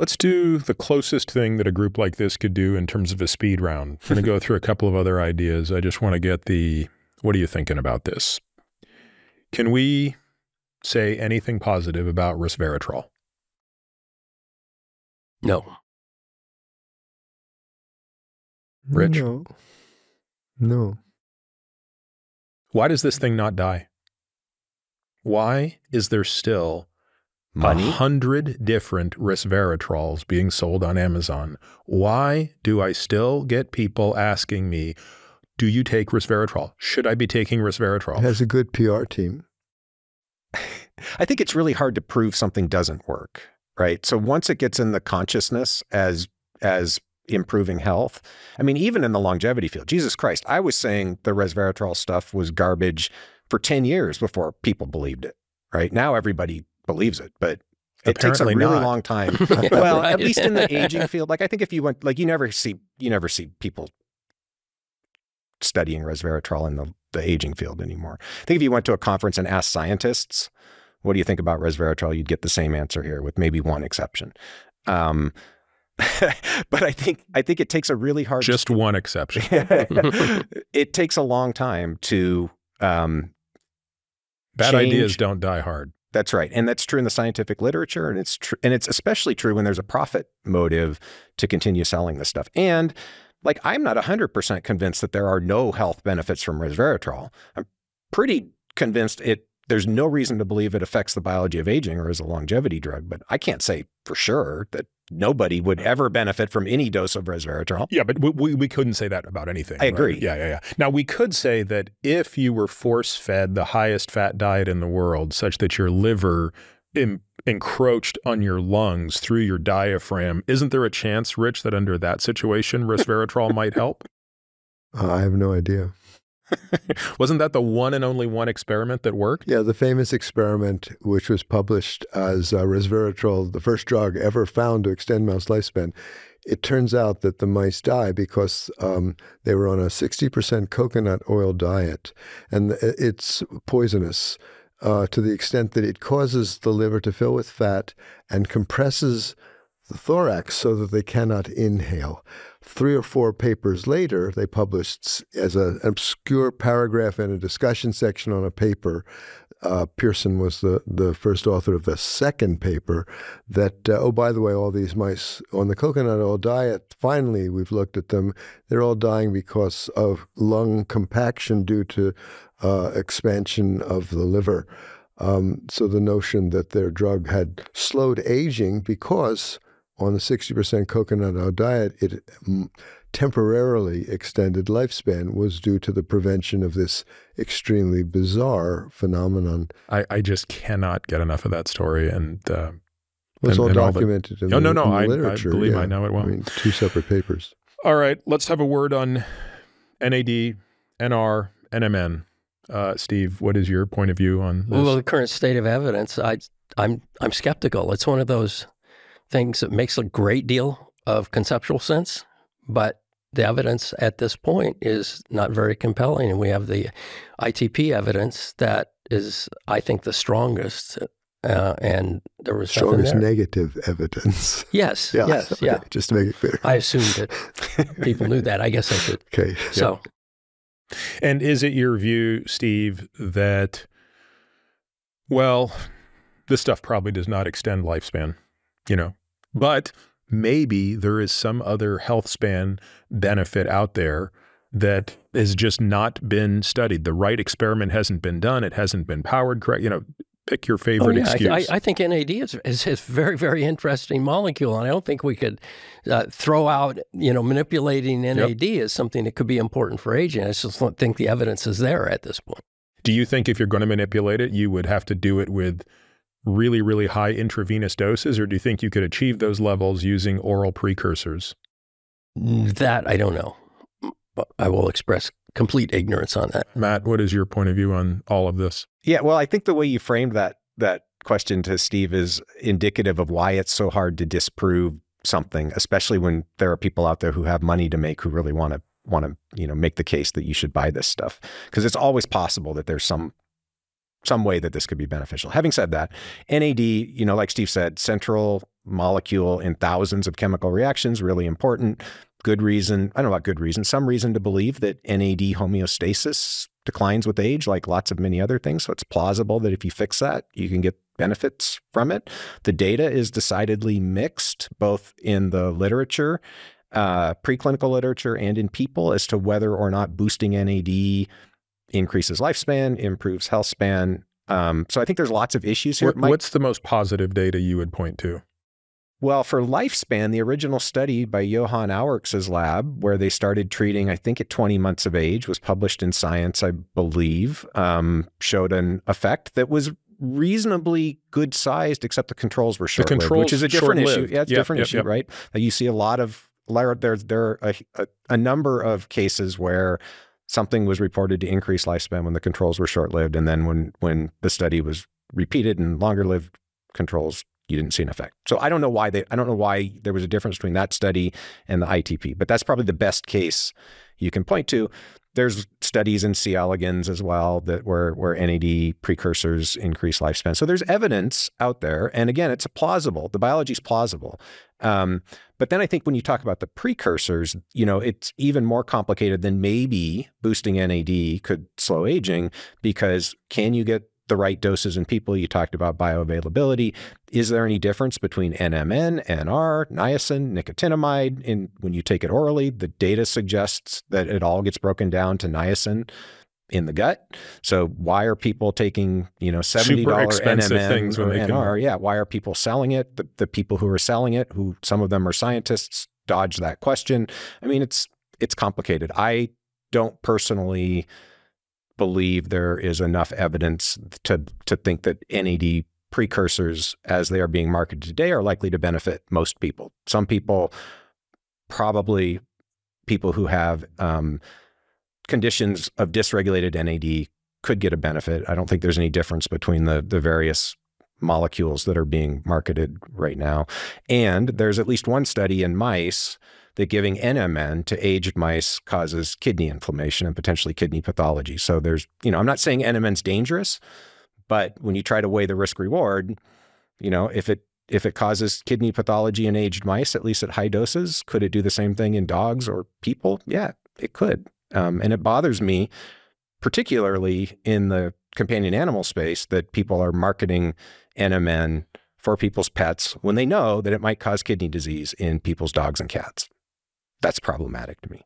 Let's do the closest thing that a group like this could do in terms of a speed round. I'm going to go through a couple of other ideas. I just want to get the what are you thinking about this? Can we say anything positive about resveratrol? No. Rich? No. No. Why does this thing not die? Why is there still a Money? hundred different resveratrols being sold on Amazon? Why do I still get people asking me, do you take resveratrol? Should I be taking It resveratrol? has a good PR team. I think it's really hard to prove something doesn't work, right? So once it gets in the consciousness as as improving health, I mean, even in the longevity field, Jesus Christ, I was saying the resveratrol stuff was garbage for 10 years before people believed it, right? Now everybody believes it, but it takes a really not. long time. Well, right. at least in the aging field, like I think if you went, like you never see, you never see people studying resveratrol in the, the aging field anymore. I think if you went to a conference and asked scientists, what do you think about resveratrol? You'd get the same answer here, with maybe one exception. Um, but I think I think it takes a really hard. Just one exception. it takes a long time to. Um, Bad change- ideas don't die hard. That's right, and that's true in the scientific literature, and it's true, and it's especially true when there's a profit motive to continue selling this stuff. And like, I'm not 100% convinced that there are no health benefits from resveratrol. I'm pretty convinced it. There's no reason to believe it affects the biology of aging or is a longevity drug, but I can't say for sure that nobody would ever benefit from any dose of resveratrol. Yeah, but we, we, we couldn't say that about anything. I right? agree. Yeah, yeah, yeah. Now, we could say that if you were force fed the highest fat diet in the world, such that your liver em- encroached on your lungs through your diaphragm, isn't there a chance, Rich, that under that situation, resveratrol might help? Uh, I have no idea. Wasn't that the one and only one experiment that worked? Yeah, the famous experiment, which was published as uh, resveratrol, the first drug ever found to extend mouse lifespan, it turns out that the mice die because um, they were on a 60% coconut oil diet, and it's poisonous uh, to the extent that it causes the liver to fill with fat and compresses the thorax so that they cannot inhale. Three or four papers later, they published as a, an obscure paragraph in a discussion section on a paper. Uh, Pearson was the, the first author of the second paper that, uh, oh, by the way, all these mice on the coconut oil diet, finally, we've looked at them. They're all dying because of lung compaction due to uh, expansion of the liver. Um, so the notion that their drug had slowed aging because on the 60% coconut oil diet, it mm, temporarily extended lifespan was due to the prevention of this extremely bizarre phenomenon. I, I just cannot get enough of that story. And uh, It's And- all and all the- documented in, No, the, no, no, in the I- I literature. believe I know it well. I mean, two separate papers. all right, let's have a word on NAD, NR, NMN. Uh, Steve, what is your point of view on this? Well, the current state of evidence, I, I'm I'm skeptical. It's one of those things that makes a great deal of conceptual sense, but the evidence at this point is not very compelling. And we have the ITP evidence that is, I think, the strongest. Uh, and there was nothing Strongest there. negative evidence. yes, Yeah. yes, okay, yeah. Just to make it clear. I assumed that people knew that. I guess I should. Okay. So And is it your view, Steve, that, well, this stuff probably does not extend lifespan, you know, but maybe there is some other health span benefit out there that has just not been studied. The right experiment hasn't been done. It hasn't been powered correct. You know, pick your Oh, favorite yeah, excuse. I, I think NAD is, is, is a very, very interesting molecule, and I don't think we could uh, throw out, you know, manipulating NAD as something that could be important for aging. I just don't think the evidence is there at this point. Do you think if you're going to manipulate it, you would have to do it with really, really high intravenous doses, or do you think you could achieve those levels using oral precursors? Mm, that I don't know. I will express complete ignorance on that. Matt, what is your point of view on all of this? Yeah, well, I think the way you framed that that question to Steve is indicative of why it's so hard to disprove something, especially when there are people out there who have money to make who really want to want to you know make the case that you should buy this stuff because it's always possible that there's some some way that this could be beneficial. Having said that, NAD, you know, like Steve said, central molecule in thousands of chemical reactions, really important. Good reason, I don't know about good reason, some reason to believe that NAD homeostasis declines with age, like lots of many other things. So it's plausible that if you fix that, you can get benefits from it. The data is decidedly mixed, both in the literature, uh, preclinical literature, and in people as to whether or not boosting NAD increases lifespan, improves health span. Um, so I think there's lots of issues here. What, what's the most positive data you would point to? Well, for lifespan, the original study by Johan Auwerx's lab, where they started treating, I think at 20 months of age, was published in Science, I believe, um, showed an effect that was reasonably good sized, except the controls were short lived, which is a different issue. Yeah, it's a yep, different yep, issue, yep. right? You see a lot of there there are a, a, a number of cases where something was reported to increase lifespan when the controls were short lived, and then when when the study was repeated and longer lived controls you didn't see an effect. So I don't know why they I don't know why there was a difference between that study and the ITP, but that's probably the best case you can point to. There's studies in C. elegans as well that where where NAD precursors increase lifespan. So there's evidence out there, and again, it's plausible. The biology is plausible. Um, but then I think when you talk about the precursors, you know, it's even more complicated than maybe boosting NAD could slow aging because can you get the right doses in people. You talked about bioavailability. Is there any difference between NMN, NR, niacin, nicotinamide in when you take it orally? The data suggests that it all gets broken down to niacin in the gut. So why are people taking, you know, $70 NMN or NR? Can... Yeah, why are people selling it? The, the people who are selling it, who some of them are scientists, dodge that question. I mean, it's it's complicated. I don't personally believe there is enough evidence to to think that NAD precursors as they are being marketed today are likely to benefit most people. Some people, probably people who have um, conditions of dysregulated NAD could get a benefit. I don't think there's any difference between the the various molecules that are being marketed right now. And there's at least one study in mice that giving NMN to aged mice causes kidney inflammation and potentially kidney pathology. So there's, you know, I'm not saying NMN's dangerous, but when you try to weigh the risk reward, you know, if it if it causes kidney pathology in aged mice, at least at high doses, could it do the same thing in dogs or people? Yeah, it could. Um, and it bothers me, particularly in the companion animal space, that people are marketing NMN for people's pets when they know that it might cause kidney disease in people's dogs and cats. That's problematic to me.